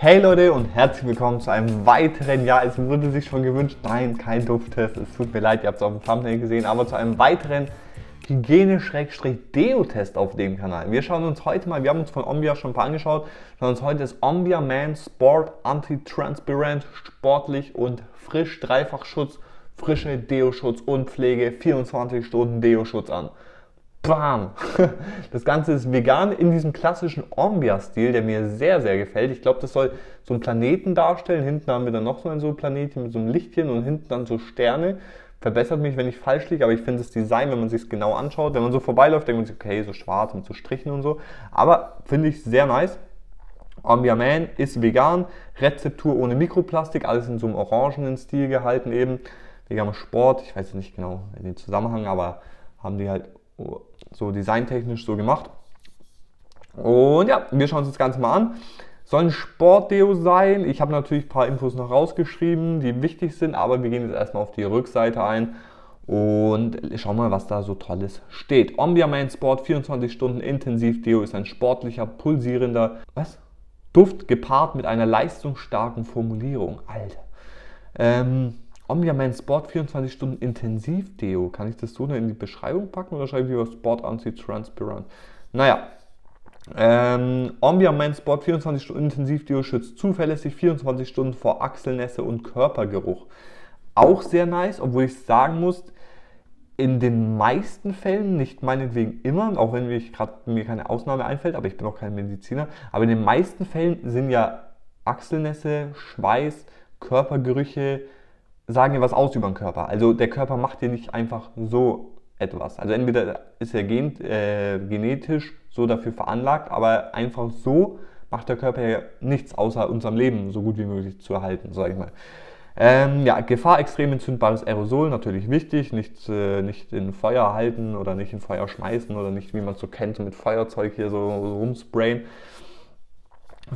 Hey Leute und herzlich willkommen zu einem weiteren, ja, es wurde sich schon gewünscht, nein, kein Dufttest, es tut mir leid, ihr habt es auf dem Thumbnail gesehen, aber zu einem weiteren Hygiene-Deo-Test auf dem Kanal. Wir schauen uns heute mal, wir haben uns von Ombia schon ein paar angeschaut, schauen uns heute das Ombia Man Sport Anti-Transparent, sportlich und frisch, Dreifachschutz, frische Deo-Schutz und Pflege, 24 Stunden Deo-Schutz an. Bam! Das Ganze ist vegan in diesem klassischen Ombia-Stil, der mir sehr, sehr gefällt. Ich glaube, das soll so einen Planeten darstellen. Hinten haben wir dann noch so ein so Planetchen mit so einem Lichtchen und hinten dann so Sterne. Verbessert mich, wenn ich falsch liege, aber ich finde das Design, wenn man sich es genau anschaut, wenn man so vorbeiläuft, denkt man sich, okay, so schwarz mit so Strichen und so. Aber finde ich sehr nice. Ombia Man ist vegan, Rezeptur ohne Mikroplastik, alles in so einem orangenen Stil gehalten eben. Veganer Sport, ich weiß nicht genau den Zusammenhang, aber haben die halt so designtechnisch so gemacht. Und ja, wir schauen uns das Ganze mal an. Soll ein Sportdeo sein. Ich habe natürlich ein paar Infos noch rausgeschrieben, die wichtig sind, aber wir gehen jetzt erstmal auf die Rückseite ein und schauen mal, was da so tolles steht. Ombia Main Sport 24 Stunden Intensiv Deo ist ein sportlicher, pulsierender was? Duft gepaart mit einer leistungsstarken Formulierung. Alter. Ähm, Omnia Man Sport 24 Stunden Intensiv Deo. Kann ich das so in die Beschreibung packen oder schreibe ich lieber Sport Anti-Transparent? Naja. Ähm, Ombia Man Sport 24 Stunden Intensiv Deo schützt zuverlässig 24 Stunden vor Achselnässe und Körpergeruch. Auch sehr nice, obwohl ich sagen muss, in den meisten Fällen, nicht meinetwegen immer, auch wenn mir gerade mir keine Ausnahme einfällt, aber ich bin auch kein Mediziner, aber in den meisten Fällen sind ja Achselnässe, Schweiß, Körpergerüche, sagen dir was aus über den Körper. Also der Körper macht dir nicht einfach so etwas. Also entweder ist er gen, äh, genetisch so dafür veranlagt, aber einfach so macht der Körper ja nichts außer unserem Leben so gut wie möglich zu erhalten, sage ich mal. Ähm, ja, Gefahr extrem entzündbares Aerosol, natürlich wichtig, nicht, äh, nicht in Feuer halten oder nicht in Feuer schmeißen oder nicht, wie man es so kennt, mit Feuerzeug hier so, so rumsprayen.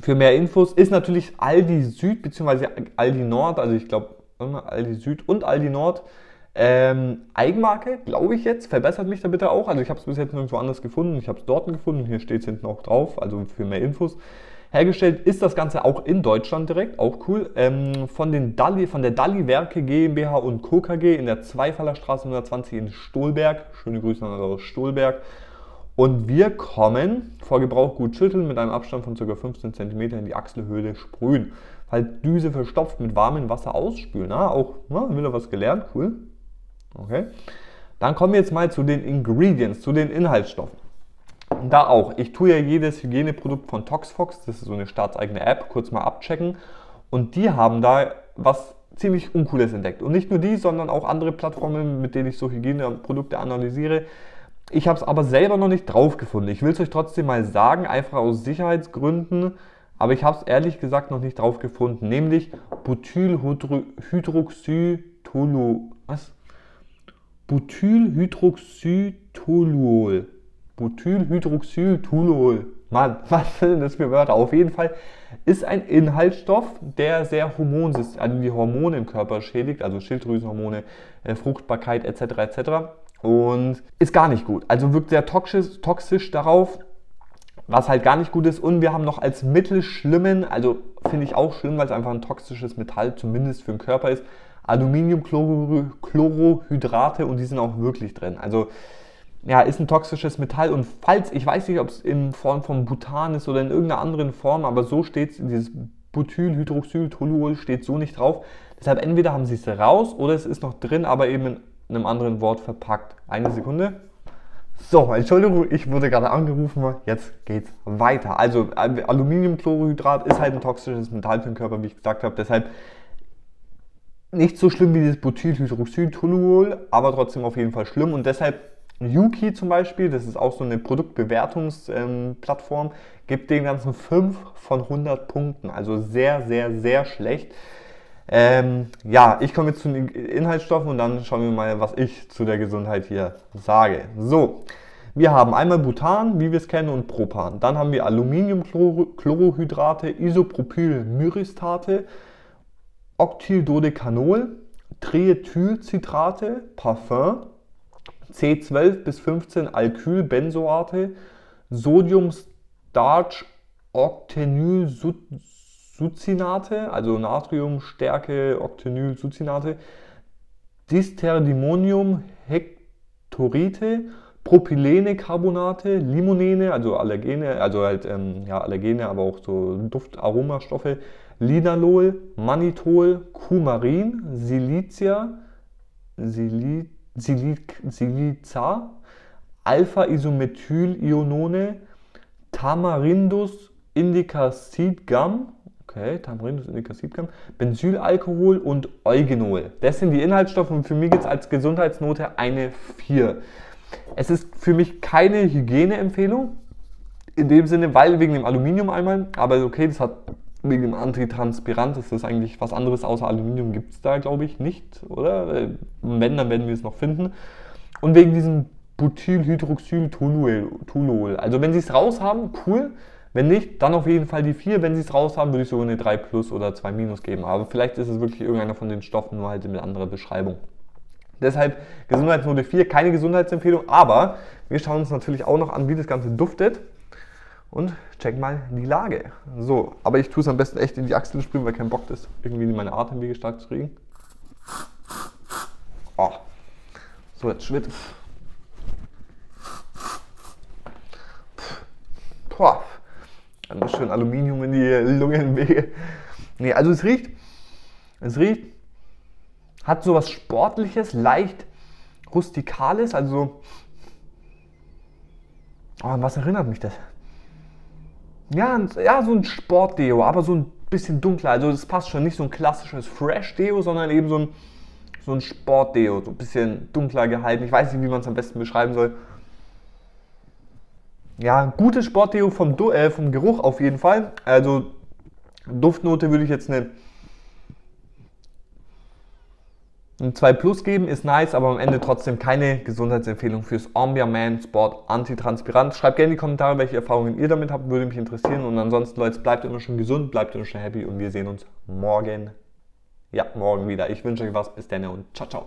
Für mehr Infos ist natürlich Aldi Süd bzw. Aldi Nord, also ich glaube Aldi Süd und Aldi Nord. Ähm, Eigenmarke, glaube ich jetzt, verbessert mich da bitte auch. Also ich habe es bis jetzt nirgendwo anders gefunden. Ich habe es dort gefunden. Hier steht es hinten auch drauf, also für mehr Infos. Hergestellt ist das Ganze auch in Deutschland direkt, auch cool. Ähm, von, den Dalli, von der Dalli Werke GmbH und Co. KG in der Zweifallerstraße 120 in Stolberg. Schöne Grüße an Stolberg. Und wir kommen vor Gebrauch gut schütteln mit einem Abstand von ca. 15 cm in die Achselhöhle sprühen halt Düse verstopft mit warmem Wasser ausspülen. Na, auch na, wieder was gelernt, cool. Okay. Dann kommen wir jetzt mal zu den Ingredients, zu den Inhaltsstoffen. Da auch, ich tue ja jedes Hygieneprodukt von Toxfox, das ist so eine staatseigene App, kurz mal abchecken. Und die haben da was ziemlich Uncooles entdeckt. Und nicht nur die, sondern auch andere Plattformen, mit denen ich so Hygieneprodukte analysiere. Ich habe es aber selber noch nicht drauf gefunden. Ich will es euch trotzdem mal sagen, einfach aus Sicherheitsgründen aber ich habe es ehrlich gesagt noch nicht drauf gefunden, nämlich Butylhydroxytoluol. Was? Butylhydroxytoluol. Butylhydroxytoluol. Mann, was sind das für Wörter? Auf jeden Fall ist ein Inhaltsstoff, der sehr Hormonsystem, also die Hormone im Körper schädigt, also Schilddrüsenhormone, äh, Fruchtbarkeit etc. etc. Und ist gar nicht gut. Also wirkt sehr toxisch, toxisch darauf was halt gar nicht gut ist. Und wir haben noch als mittelschlimmen, also finde ich auch schlimm, weil es einfach ein toxisches Metall zumindest für den Körper ist, Aluminiumchlorohydrate und die sind auch wirklich drin. Also ja, ist ein toxisches Metall und falls, ich weiß nicht, ob es in Form von Butan ist oder in irgendeiner anderen Form, aber so steht es, dieses Butylhydroxyltoluol steht so nicht drauf. Deshalb entweder haben sie es raus oder es ist noch drin, aber eben in einem anderen Wort verpackt. Eine Sekunde. So, Entschuldigung, ich wurde gerade angerufen, jetzt geht's weiter. Also Aluminiumchlorhydrat ist halt ein toxisches Metall für den Körper, wie ich gesagt habe, deshalb nicht so schlimm wie das Butylhydroxytoluol, aber trotzdem auf jeden Fall schlimm und deshalb Yuki zum Beispiel, das ist auch so eine Produktbewertungsplattform, gibt den ganzen 5 von 100 Punkten, also sehr, sehr, sehr schlecht. Ähm, ja, ich komme jetzt zu den Inhaltsstoffen und dann schauen wir mal, was ich zu der Gesundheit hier sage. So, wir haben einmal Butan, wie wir es kennen, und Propan. Dann haben wir Aluminiumchlorohydrate, Isopropylmyristate, Octyldodecanol, Triethylcitrate, Parfum, C12 bis 15 Alkylbenzoate, Sodium Starch Octenyl Succinate, also Natrium, Stärke, Octenyl, Succinate, Disterdimonium, Hektorite, Propylenecarbonate, Limonene, also Allergene, also halt ähm, ja, Allergene, aber auch so Duftaromastoffe, Linalol, Mannitol, Kumarin, Silicia, Sili, Silica, Alpha-Isomethyl-Ionone, Tamarindus indica seed gum, okay, seed gum, Benzylalkohol und Eugenol. Das sind die Inhaltsstoffe und für mich gibt es als Gesundheitsnote eine 4. Es ist für mich keine Hygieneempfehlung, in dem Sinne, weil wegen dem Aluminium einmal, aber okay, das hat wegen dem Antitranspirant, das ist eigentlich was anderes außer Aluminium gibt es da, glaube ich, nicht, oder? Wenn, dann werden wir es noch finden. Und wegen diesem Butylhydroxyltoluol. Also wenn Sie es raus haben, cool. Wenn nicht, dann auf jeden Fall die 4. Wenn Sie es raus haben, würde ich sogar eine 3 plus oder 2 minus geben. Aber vielleicht ist es wirklich irgendeiner von den Stoffen, nur halt mit anderer Beschreibung. Deshalb Gesundheitsnote 4, keine Gesundheitsempfehlung, aber wir schauen uns natürlich auch noch an, wie das Ganze duftet und check mal die Lage. So, aber ich tue es am besten echt in die Achseln sprühen, weil kein Bock ist, irgendwie meine Atemwege stark zu kriegen. Oh. So, jetzt schwitzt. Boah, ganz schön Aluminium in die Lungenwege. Nee, also es riecht, es riecht, hat so was Sportliches, leicht Rustikales, also. Oh, an was erinnert mich das? Ja, ja, so ein Sportdeo, aber so ein bisschen dunkler. Also das passt schon nicht so ein klassisches Fresh-Deo, sondern eben so ein, so ein Sportdeo, so ein bisschen dunkler gehalten. Ich weiß nicht, wie man es am besten beschreiben soll ja, gutes Sportdeo vom, äh, vom Geruch auf jeden Fall. Also Duftnote würde ich jetzt eine, eine 2 Plus geben, ist nice, aber am Ende trotzdem keine Gesundheitsempfehlung fürs Ombia Man Sport Antitranspirant. Schreibt gerne in die Kommentare, welche Erfahrungen ihr damit habt, würde mich interessieren. Und ansonsten, Leute, bleibt immer schon gesund, bleibt immer schon happy und wir sehen uns morgen, ja, morgen wieder. Ich wünsche euch was, bis dann und ciao, ciao.